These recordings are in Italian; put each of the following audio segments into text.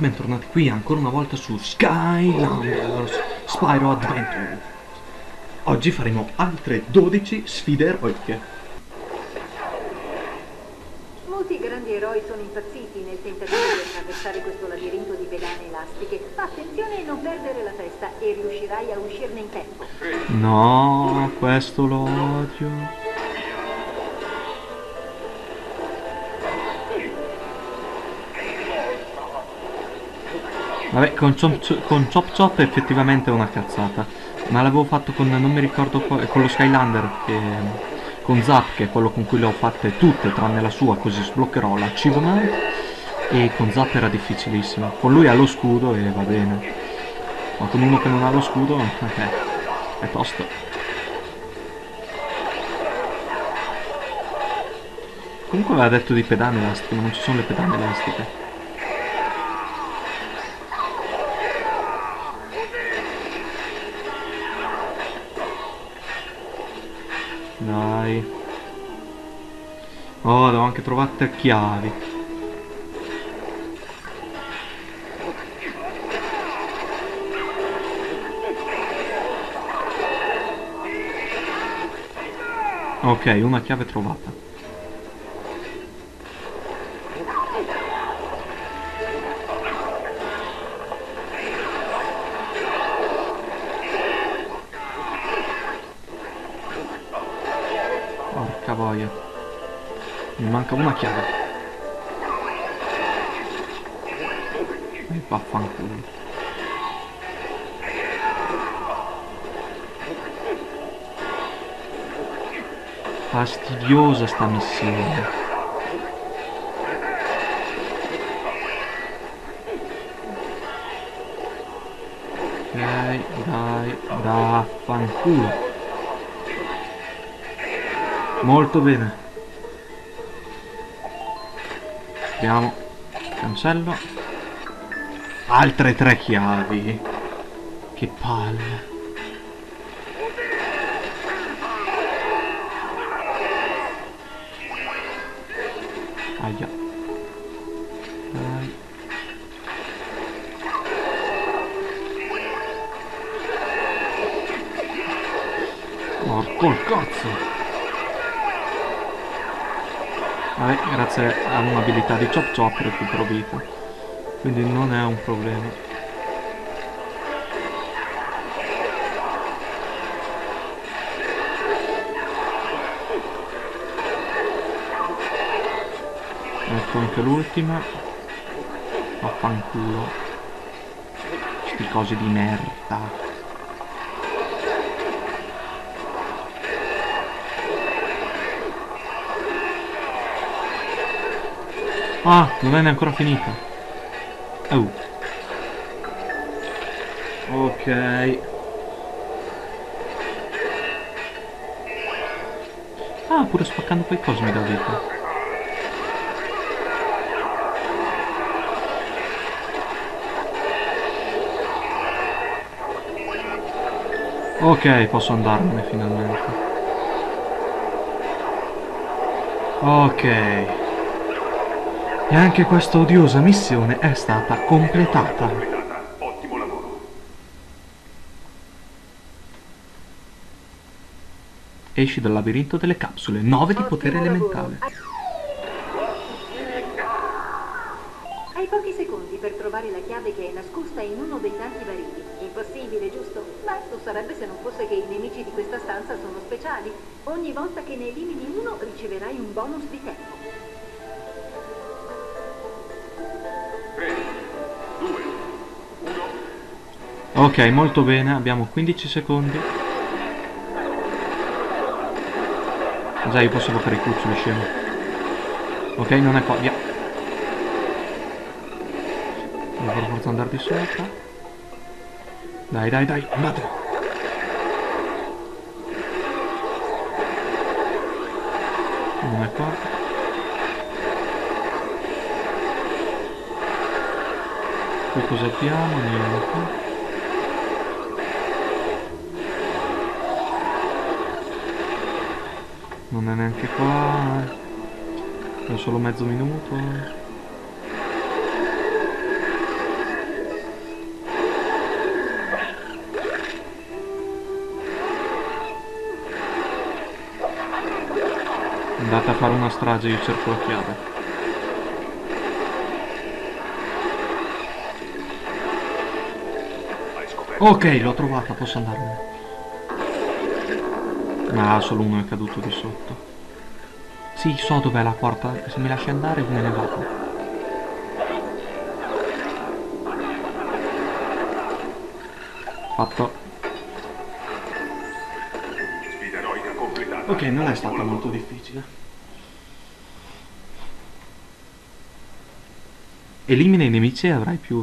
Bentornati qui ancora una volta su Skylanders Spyro Adventure. Oggi faremo altre 12 sfide eroiche. Molti grandi eroi sono impazziti nel tentativo di attraversare questo labirinto di pedane elastiche. Ma attenzione a non perdere la testa e riuscirai a uscirne in tempo. No, questo lo odio. Vabbè, con con Chop Chop è effettivamente una cazzata. Ma l'avevo fatto con, non mi ricordo, con lo Skylander, che, con Zap, che è quello con cui le ho fatte tutte, tranne la sua, così sbloccherò l'achievement. E con Zap era difficilissimo. Con lui ha lo scudo e va bene. Ma con uno che non ha lo scudo, eh, è tosto. Comunque aveva detto di pedane elastiche, ma non ci sono le pedane elastiche. Anche trovate chiavi. Ok, una chiave trovata. Manca una chiave. E vaffanculo. Fastidiosa sta missione. Ok, dai, vaffanculo. Molto bene. Andiamo. Cancello. Altre tre chiavi. Che palle. Aia. Porco il cazzo. Vabbè, grazie a un'abilità di Chop Chop recupero vita. Quindi non è un problema. Ecco anche l'ultima. Vaffanculo. Sti cosi di merda. Ah, non è ancora finita. Oh. Ok. Ah, pure spaccando quei cosi mi dà vita. Ok, posso andarmene finalmente. Ok. E anche questa odiosa missione è stata completata. Ottimo lavoro. Esci dal labirinto delle capsule, 9 di potere Ottimo elementale. lavoro. Hai pochi secondi per trovare la chiave che è nascosta in uno dei tanti barili. Impossibile, giusto? Beh, lo sarebbe se non fosse che i nemici di questa stanza sono speciali. Ogni volta che ne elimini uno riceverai un bonus di tempo. Ok, molto bene, abbiamo 15 secondi. Già, io posso bloccare i cuccioli, scemo. Ok, non è qua, via. Devo per forza di sopra. Dai, dai, dai, andate. Non è qua. Qui cosa abbiamo? Niente. Non è neanche qua. È solo mezzo minuto. Andate a fare una strage, io cerco la chiave. Ok, l'ho trovata, posso andarmene. Ah, solo uno è caduto di sotto. Sì, so dov'è la porta. Se mi lasci andare me ne vado. Fatto. Ok, non è lavoro. molto difficile. Elimina i nemici e avrai più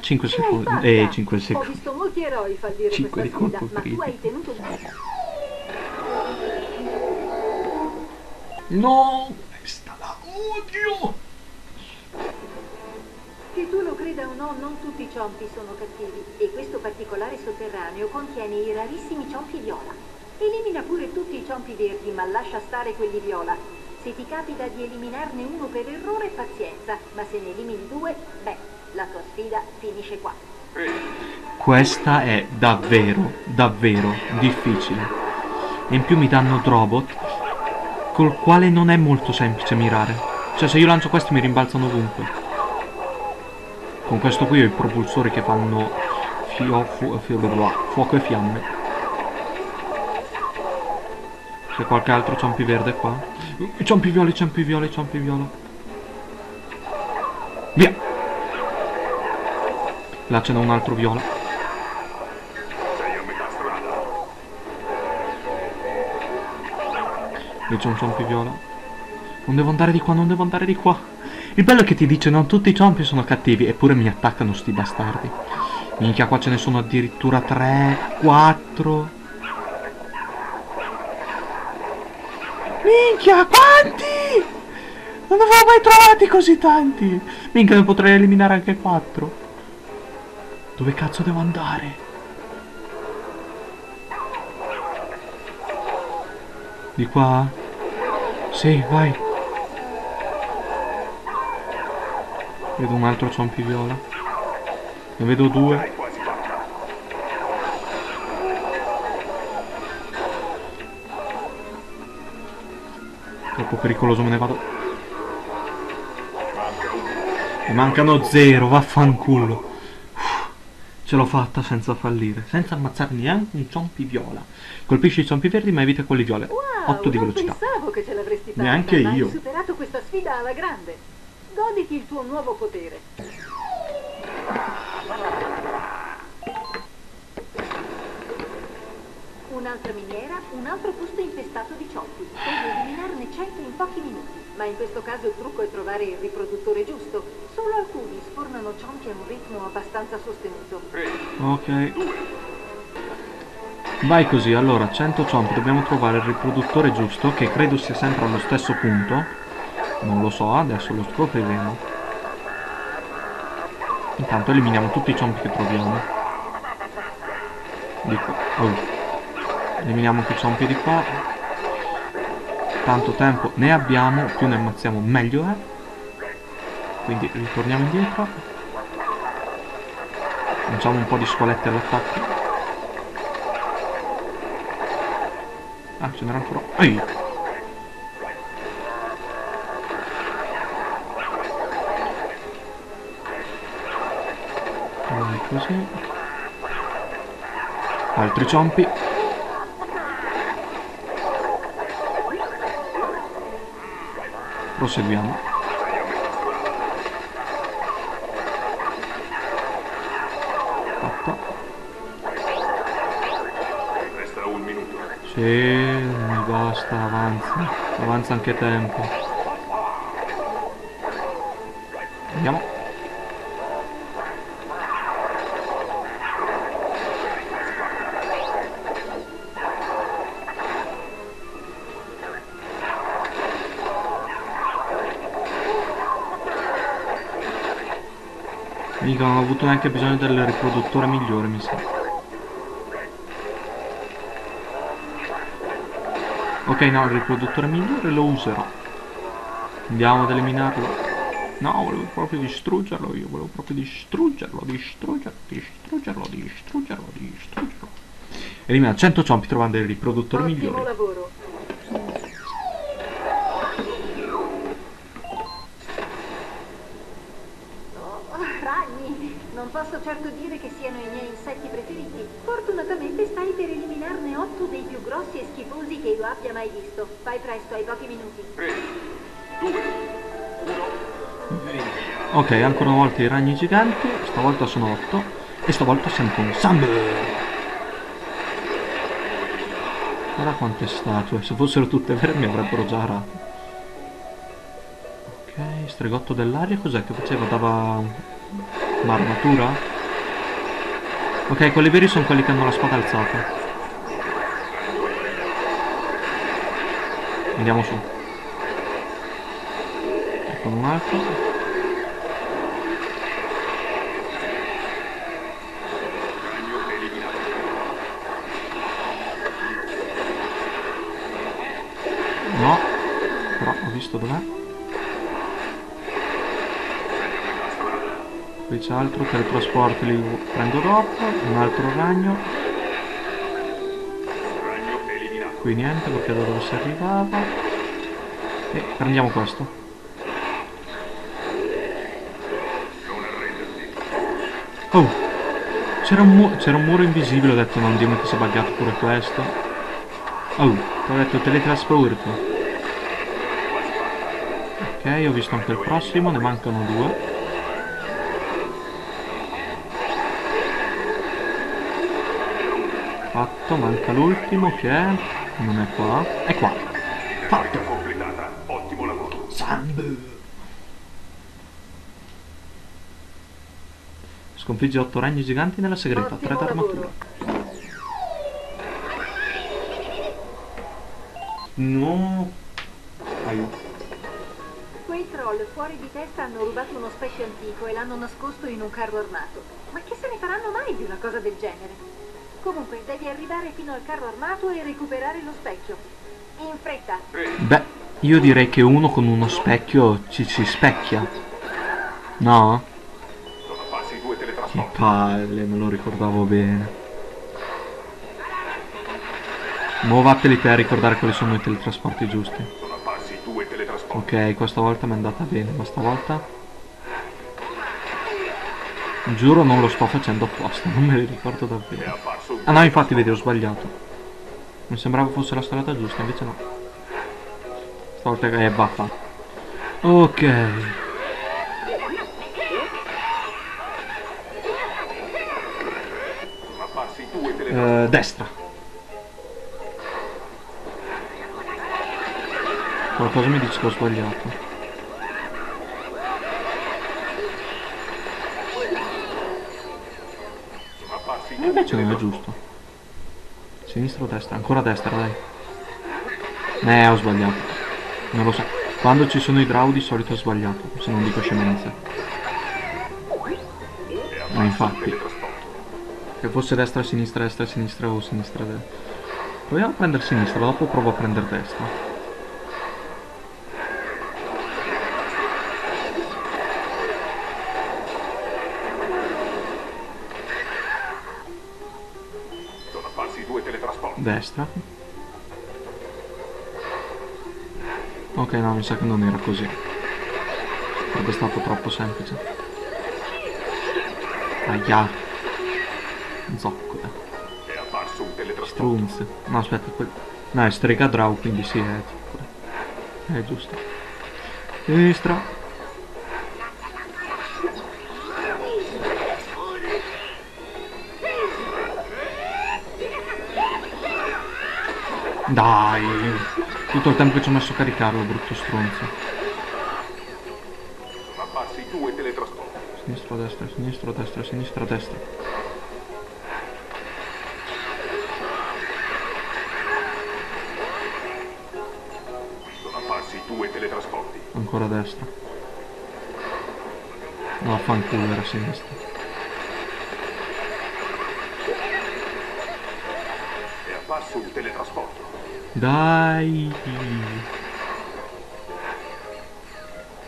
5 Ce l'hai secondi. Eh, 5 Ho secondi. visto molti eroi fallire Cinque questa di sfida, ma tu hai tenuto... No! Questa la odio! Che tu lo creda o no, non tutti i ciompi sono cattivi e questo particolare sotterraneo contiene i rarissimi ciompi viola. Elimina pure tutti i ciompi verdi, ma lascia stare quelli viola. Se ti capita di eliminarne uno per errore, pazienza, ma se ne elimini due, beh, la tua sfida finisce qua. Questa è davvero, davvero difficile. E in più mi danno Drobot, col quale non è molto semplice mirare. Cioè se io lancio questi mi rimbalzano ovunque. Con questo qui ho i propulsori che fanno fio, fu- fio- fuoco e fiamme. C'è qualche altro ciampi verde qua? Ciampi viola, ciampi viola, ciampi viola. Via! Là ce n'è un altro viola. Lì c'è un ciampi viola. Non devo andare di qua, non devo andare di qua. Il bello è che ti dice non tutti i ciampi sono cattivi, eppure mi attaccano sti bastardi. Minchia, qua ce ne sono addirittura 3, 4. Minchia, quanti? Non avevo mai trovati così tanti. Minchia, ne potrei eliminare anche 4. Dove cazzo devo andare? Di qua? Sì, vai. Vedo un altro ciampi viola. Ne vedo due. Troppo pericoloso, me ne vado. Ne mancano zero, vaffanculo. Ce l'ho fatta senza fallire, senza ammazzare neanche un ciampi viola. Colpisci i ciampi verdi ma evita quelli viola. Wow, 8 di non velocità. pensavo che ce l'avresti fatta, Neanche io. hai superato questa sfida alla grande. Goditi il tuo nuovo potere. Un'altra miniera, un altro posto infestato di ciompi. Devi eliminarne 100 in pochi minuti. Ma in questo caso il trucco è trovare il riproduttore giusto. Solo alcuni sfornano ciompi a un ritmo abbastanza sostenuto. Ok. Vai così, allora 100 ciampi, dobbiamo trovare il riproduttore giusto, che credo sia sempre allo stesso punto. Non lo so, adesso lo scopriremo. Intanto eliminiamo tutti i ciampi che troviamo. Di qua. Oh. Eliminiamo tutti i ciampi di qua. Tanto tempo ne abbiamo, più ne ammazziamo meglio è. Quindi ritorniamo indietro. Lanciamo un po' di scolette all'attacco. Ah, ce n'era ancora. Ehi! Vai così. Altri ciompi. Proseguiamo. Fatta. Sì, mi basta, avanza. Avanza anche tempo. Andiamo. Mica non ho avuto neanche bisogno del riproduttore migliore, mi sa. Ok, no, il riproduttore migliore lo userò. Andiamo ad eliminarlo. No, volevo proprio distruggerlo io, volevo proprio distruggerlo, distruggerlo, distruggerlo, distruggerlo, distruggerlo. Elimina 100 ciompi trovando il riproduttore migliore. Lavoro. Oh, ragni, non posso certo dire che siano i miei insetti grossi e schifosi che io abbia mai visto. Fai presto, hai pochi minuti. 3, 2, 1. Ok, ancora una volta i ragni giganti, stavolta sono 8 e stavolta siamo con Sambe. Guarda quante statue, se fossero tutte vere mi avrebbero già arato. Ok, stregotto dell'aria cos'è che faceva? Dava un'armatura? Ok, quelli veri sono quelli che hanno la spada alzata. Andiamo su. Ecco un altro. No, però ho visto dov'è. Qui c'è altro, teletrasporti li prendo dopo, un altro Ragno qui niente perché da dove si arrivava. E prendiamo questo. Oh! C'era un, mu- un muro invisibile, ho detto non dimmi che si è buggato pure questo. Oh, ti ho detto teletrasporti. Ok, ho visto anche il prossimo, ne mancano due. Fatto, manca l'ultimo che è... non è qua. È qua. Fatto. Completata. Ottimo lavoro. Sambu. Sconfigge otto regni giganti nella segreta, tre Ottimo d'armatura. lavoro. No. Aiuto. Quei troll fuori di testa hanno rubato uno specchio antico e l'hanno nascosto in un carro armato. Ma che se ne faranno mai di una cosa del genere? Comunque, devi arrivare fino al carro armato e recuperare lo specchio. In fretta. 3, Beh, io direi che uno con uno specchio ci si specchia. No? Che palle, me lo ricordavo bene. Te a ricordare quali sono i teletrasporti giusti. Ok, questa volta mi è andata bene, ma stavolta... Giuro non lo sto facendo apposta, non me li ricordo davvero. Ah no, infatti vedi, ho sbagliato. Mi sembrava fosse la strada giusta, invece no. Stavolta è baffa. Ok. Eh, destra. Qualcosa mi dice che ho sbagliato. E invece non è giusto. Sinistra o destra? Ancora destra, dai. Eh, ho sbagliato. Non lo so. Quando ci sono i draw di solito ho sbagliato, se non dico apparso Ma un infatti. Che fosse destra, sinistra, destra, sinistra o sinistra. Proviamo a prendere sinistra, dopo provo a prendere destra. Destra. Ok, no, mi sa che non era così. Sarebbe stato troppo semplice. Aia. Zoccole. È teletrasporto. Strunze. No, aspetta, quel... No, è strega draw, quindi sì, è zoccole. È giusto. Sinistra. Dai! Tutto il tempo che ci ho messo a caricarlo, brutto stronzo. Sono apparsi due teletrasporti. Sinistra, destra, sinistra, destra, sinistra, destra. Sono apparsi due teletrasporti. Ancora destra. No, fanculo, era a sinistra. Apparso un teletrasporto. Dai!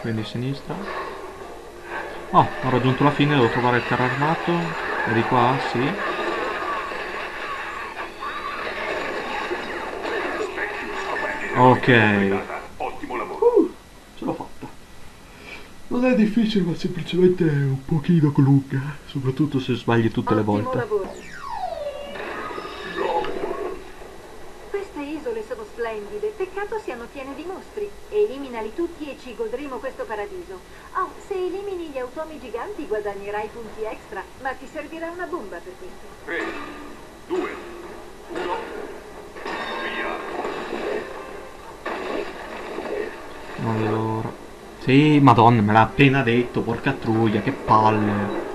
Quindi sinistra. Oh, ho raggiunto la fine, devo trovare il carro armato. È di qua? Sì. Ok. Ottimo lavoro. Ce l'ho fatta. Non è difficile, ma semplicemente un pochino lunga. Soprattutto se sbagli tutte le Ottimo volte. Splendide, peccato siano piene di mostri. Eliminali tutti e ci godremo questo paradiso. Oh, se elimini gli automi giganti guadagnerai punti extra, ma ti servirà una bomba per questo. 3, 2, 1, via. Non vedo l'ora. Sì, madonna, me l'ha appena detto, porca truia, che palle.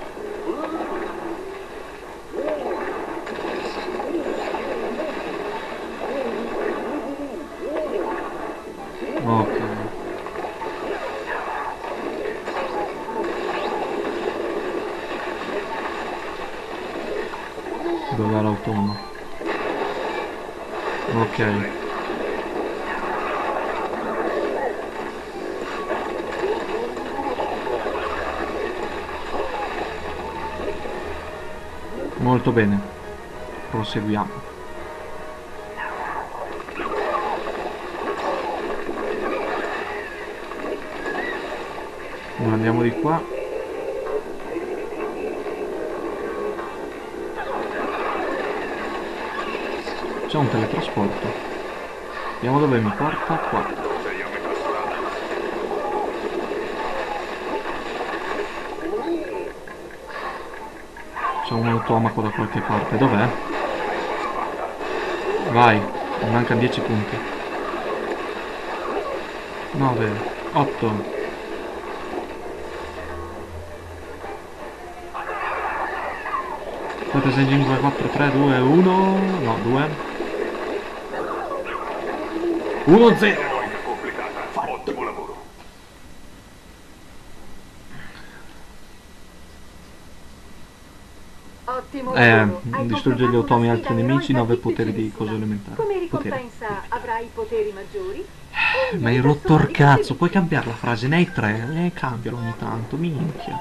Molto bene. Proseguiamo. Ora andiamo di qua. C'è un teletrasporto. Vediamo dove mi porta. Qua. Sei a metà strada. C'è un automaco da qualche parte. Dov'è? Vai. Mi mancano 10 punti. 9. 8. Aspetta, sei in 2, 4, 3, 2, 1. No, 2. 1, 0. Eroica completata. Ottimo lavoro. Ottimo Eh, lavoro. Hai distrugge gli automi una altri nemici, eroica 9 poteri di coso elementare. Come ricompensa avrai poteri maggiori? e Ma hai rotto il cazzo, puoi cambiare la frase, ne hai tre, eh, cambialo ogni tanto, minchia.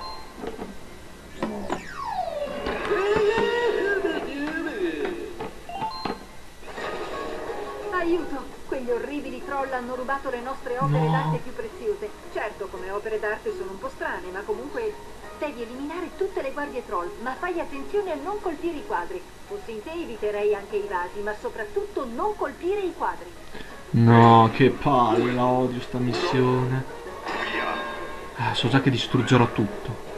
Aiuto! Quegli orribili troll hanno rubato le nostre opere No. d'arte più preziose. Certo, come opere d'arte sono un po' strane, ma comunque devi eliminare tutte le guardie troll, ma fai attenzione a non colpire i quadri. Fossi in te eviterei anche i vasi, ma soprattutto non colpire i quadri. No, che palle, la odio sta missione. Ah, so già che distruggerò tutto.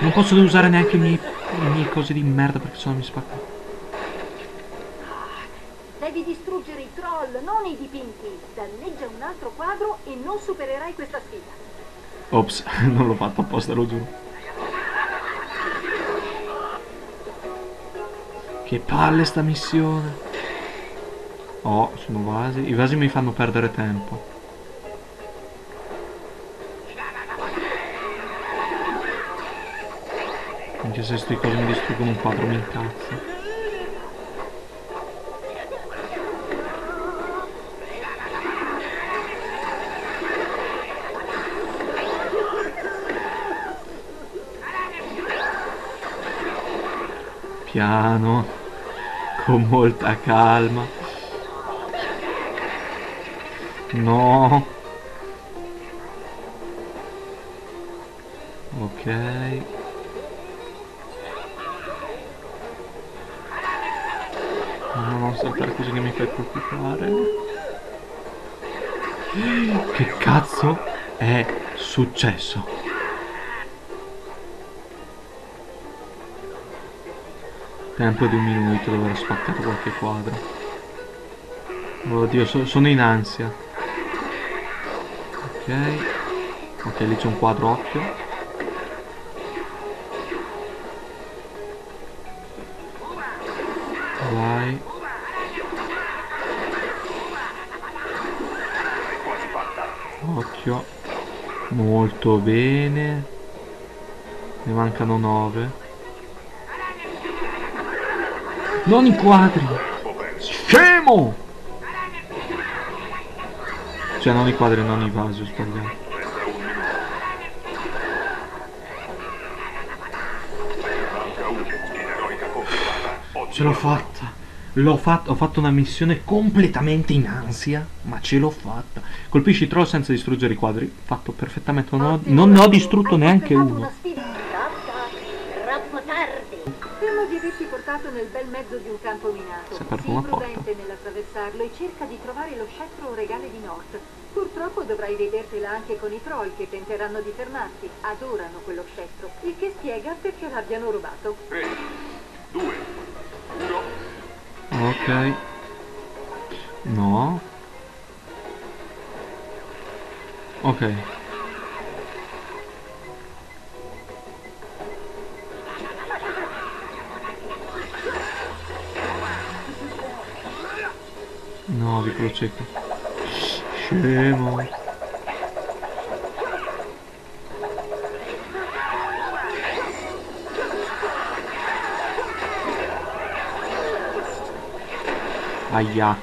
Non posso usare neanche i miei, i miei cose di merda perché sennò mi spaccano. Devi distruggere i troll, non i dipinti. Danneggia un altro quadro e non supererai questa sfida. Ops, non l'ho fatto apposta, lo giuro. Che palle sta missione. Oh, sono vasi. I vasi mi fanno perdere tempo. Anche se sti cose mi distruggono un quadro mi incazzo. Piano, con molta calma. No. Ok. No, non saltare così che mi fai preoccupare. Che cazzo è successo? Tempo di un minuto dove aver spaccato qualche quadro. Oddio, so- sono in ansia. Ok. Ok, lì c'è un quadro, occhio. Vai. Occhio. Molto bene. Ne mancano 9. Non i quadri. Ho perso. Scemo! Cioè non i quadri, non i vasi, ho sbagliato. Ce l'ho fatta. L'ho fatto, ho fatto una missione completamente in ansia, ma ce l'ho fatta. Colpisci i troll senza distruggere i quadri. Fatto perfettamente. Non, ho- non ne ho distrutto neanche uno. Averti portato nel bel mezzo di un campo minato. Si è aperto Sii prudente nell'attraversarlo e cerca di trovare lo scettro regale di North. Purtroppo dovrai vedertela anche con i troll che tenteranno di fermarti. Adorano quello scettro, il che spiega perché l'abbiano rubato. 3, 2, 1. Ok. No. Ok. No, vicolo cieco. Scemo. Aia.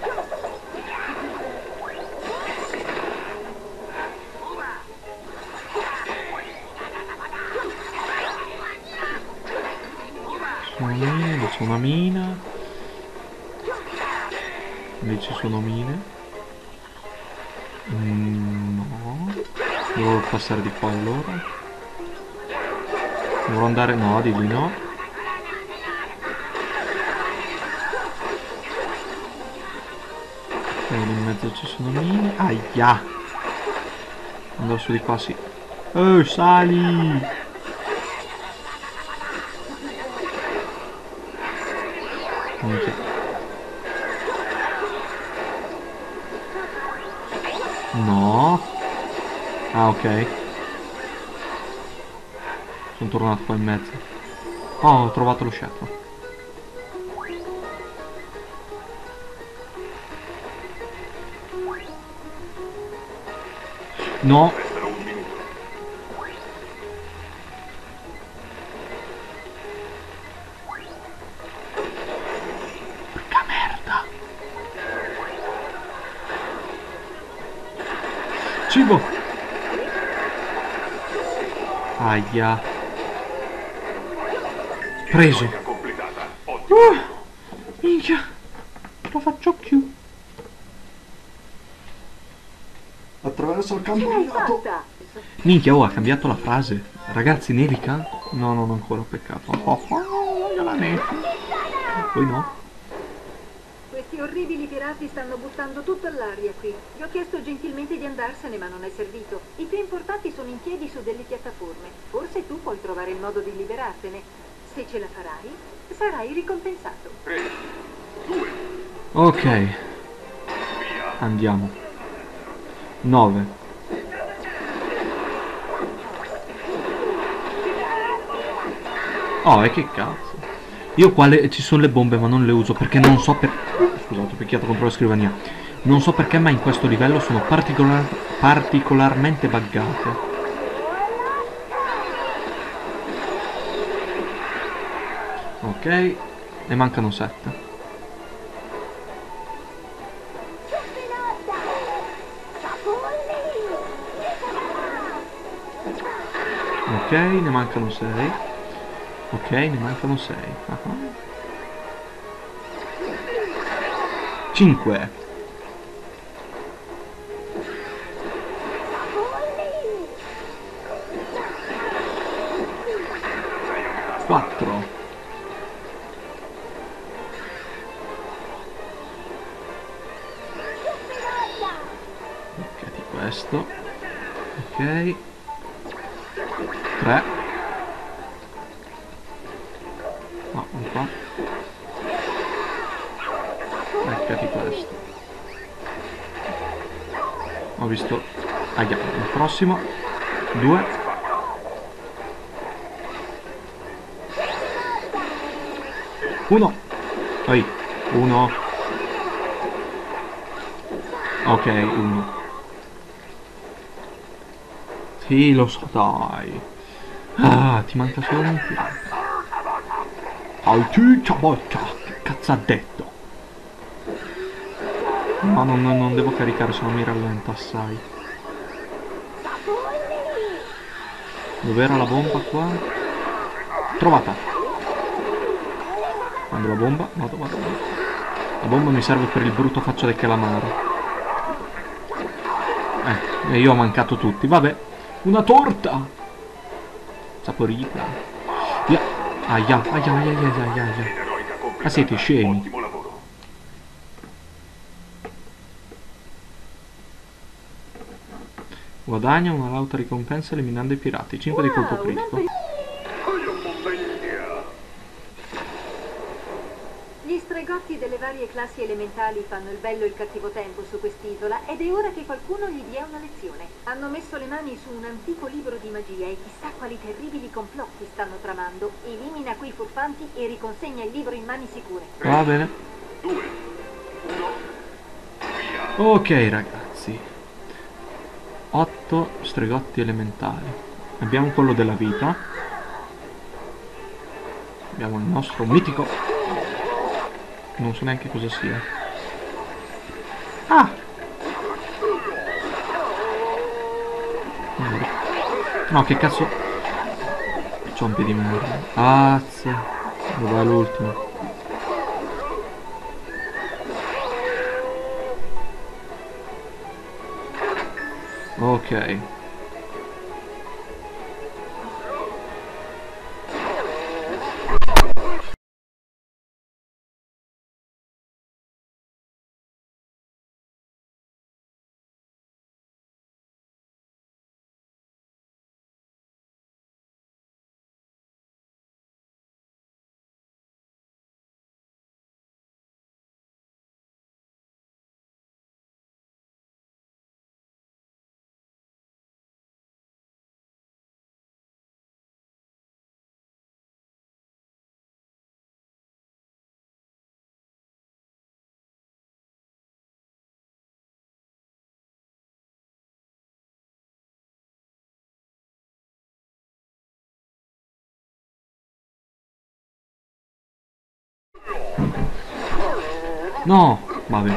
Sono mine, lì c'è una mina. Lì ci sono mine. Mm, no. Devo passare di qua allora. Devo andare... No, di lì no. Ok, lì in mezzo ci sono mine. Aia! Andrò su di qua, sì. Oh, sali! Ok. Sono tornato qua in mezzo. Oh, ho trovato lo scettro. No, Aia. Preso. Uh, minchia. Lo faccio più. Attraverso il fatta! Minchia, oh, ha cambiato la frase. Ragazzi, nevica? No, non ancora, peccato. Oh, oh, voglio la neve. Poi no. Questi orribili pirati stanno buttando tutto all'aria qui. Gli ho chiesto gentilmente di andarsene, ma non è servito. I più importati sono in piedi su delle piattaforme. Forse tu puoi trovare il modo di liberartene. Se ce la farai, sarai ricompensato. 3, 2, Ok, andiamo. 9. Oh, e che cazzo. Io qua le- ci sono le bombe ma non le uso perché non so per... Scusate, ho picchiato contro la scrivania. Non so perché ma in questo livello sono particolar- particolarmente buggate. Ok, ne mancano 7. Ok, ne mancano 6. Ok, ne mancano 6. 5. Quattro. Ok, di questo. Ok. 3 no non qua beccati questo ho visto yeah. il prossimo 2 1 poi 1 ok 1 sì, lo so, dai. Ah, ti manca solo un. Ai ciccia boccia, che cazzo ha detto? No, non, non, devo caricare, se no mi rallenta assai. Dov'era la bomba qua? Trovata. Quando la bomba? Vado, vado, vado. La bomba mi serve per il brutto faccia del calamaro. Eh, io ho mancato tutti. Vabbè. Una torta! Saporita. Via. Aia, aia, aia, aia, aia, aia. Ah, siete scemi. Ottimo lavoro. Guadagna una lauta ricompensa eliminando i pirati. 5 di colpo Wow, critico. Gli stregotti delle varie classi elementali fanno il bello e il cattivo tempo su quest'isola ed è ora che qualcuno gli dia una lezione. Hanno messo le mani su un antico libro di magia e chissà quali terribili complotti stanno tramando. Elimina quei furfanti e riconsegna il libro in mani sicure. Va bene. Due. Uno. Via. Ok ragazzi. 8 stregotti elementali. Abbiamo quello della vita. Abbiamo il nostro mitico. Non so neanche cosa sia. Ah! No, che cazzo. Ciompi di merda. Azza. Dov'è l'ultimo? Ok. No, vabbè.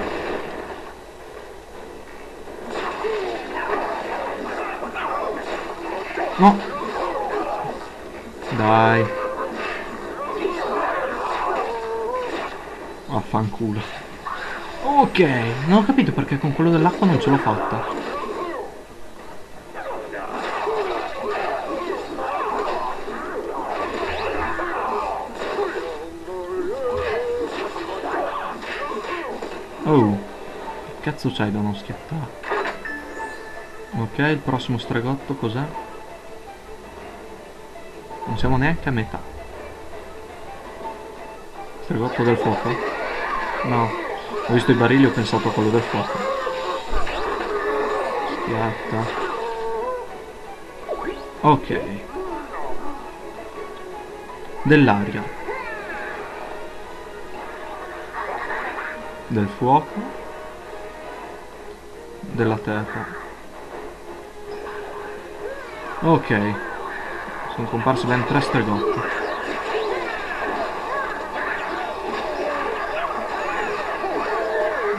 No. Dai. Affanculo. Ok, non ho capito perché con quello dell'acqua non ce l'ho fatta. Oh, che cazzo c'hai da non schiattare? Ok, il prossimo stregotto cos'è? Non siamo neanche a metà. Stregotto del fuoco? No, ho visto i barili e ho pensato a quello del fuoco. Schiatta. Ok. Dell'aria. Del fuoco. Della terra. Ok. Sono comparsi ben tre stregotti.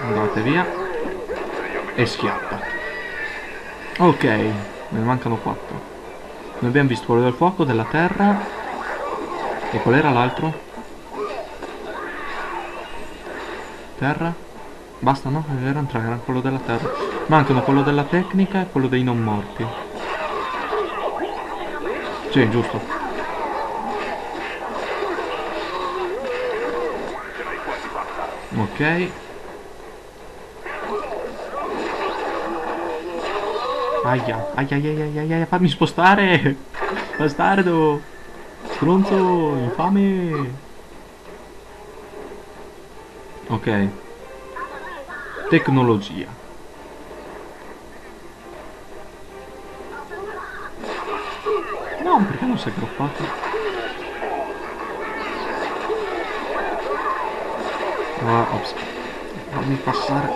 Andate via. E schiatta. Ok, ne mancano quattro. Noi abbiamo visto quello del fuoco, della terra. E qual era l'altro? Terra? Basta no? Erano tre, era quello della terra. Mancano quello della tecnica e quello dei non morti. Sì, giusto. Ok. Aia, aia, aia, aia, aia, fammi spostare! Bastardo! Stronzo, infame! Ok. Tecnologia. No, perché non si è aggrappato? Ah, ops. Fammi passare.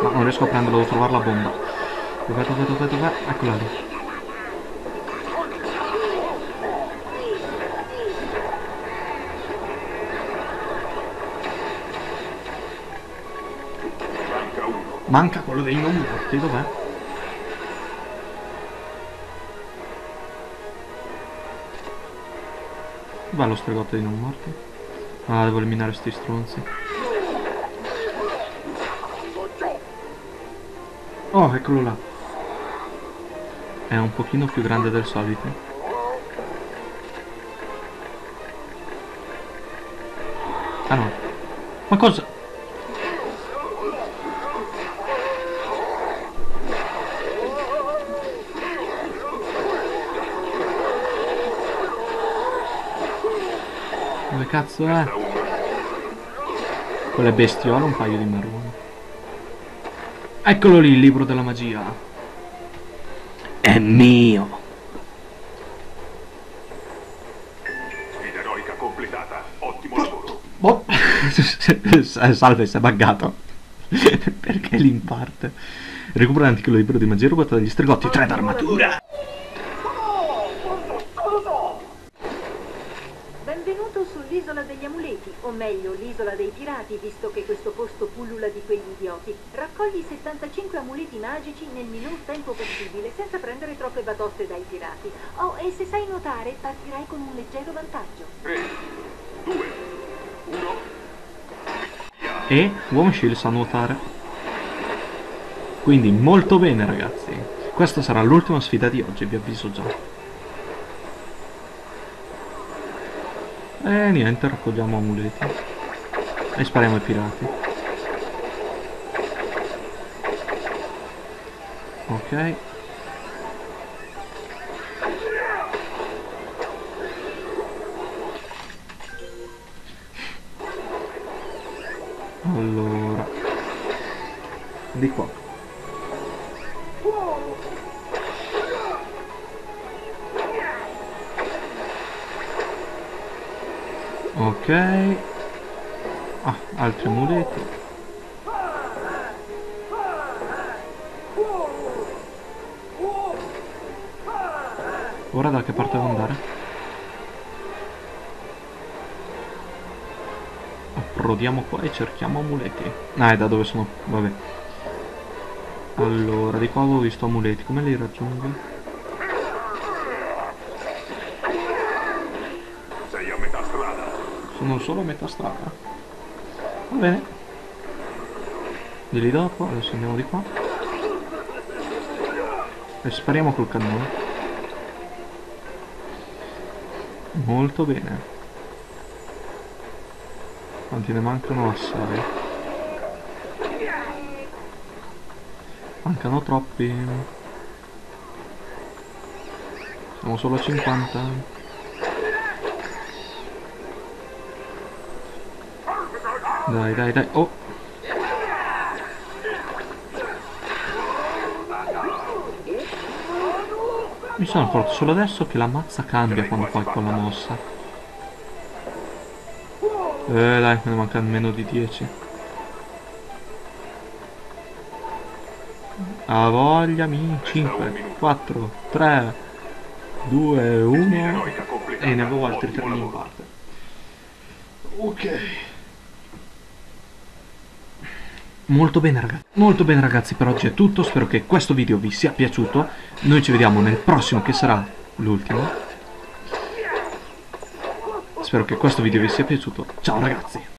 Ma non riesco a prenderlo, devo trovare la bomba. Dov'è, dov'è, dov'è, dov'è? Eccola lì. Manca quello dei non morti, dov'è? Va lo stregotto di non morti. Ah, devo eliminare sti stronzi. Oh, eccolo là. È un pochino più grande del solito. Ah no. Ma cosa? Cazzo è? Quelle bestiole un paio di maroni. Eccolo lì il libro della magia. È mio. Completata. Ottimo lavoro. Boh. Salve, si è buggato. Perché lì in parte? Recupera l'antico libro di magia rubato dagli stregotti 3 d'armatura. Sull'isola degli amuleti, o meglio l'isola dei pirati, visto che questo posto pullula di quegli idioti. Raccogli 75 amuleti magici nel minor tempo possibile, senza prendere troppe batoste dai pirati. Oh, e se sai nuotare, partirai con un leggero vantaggio. 3, 2, 1. E Uomo Shield sa nuotare. Quindi molto bene ragazzi. Questa sarà l'ultima sfida di oggi, vi avviso già. E niente, raccogliamo amuleti. E spariamo ai pirati. Ok. Ok. Ah, altri amuleti. Ora da che parte devo andare? Approdiamo qua e cerchiamo amuleti. Ah, è da dove sono. Vabbè. Allora, di qua avevo visto amuleti. Come li raggiungo? Sono solo a metà strada. Va bene. Di lì dopo, adesso andiamo di qua. E spariamo col cannone. Molto bene. Quanti ne mancano assai? Mancano troppi. Siamo solo a 50. Dai, dai, dai. Oh! Mi sono accorto solo adesso che la mazza cambia quando fai quella mossa. Eh dai, me ne mancano meno di 10. A voglia mi 5, 4, 3, 2, Sfida 1 eroica completata. e ne avevo altri 3 Ottimo in parte. Ok. Molto bene ragazzi, molto bene ragazzi per oggi è tutto, spero che questo video vi sia piaciuto, noi ci vediamo nel prossimo che sarà l'ultimo. Spero che questo video vi sia piaciuto, ciao ragazzi!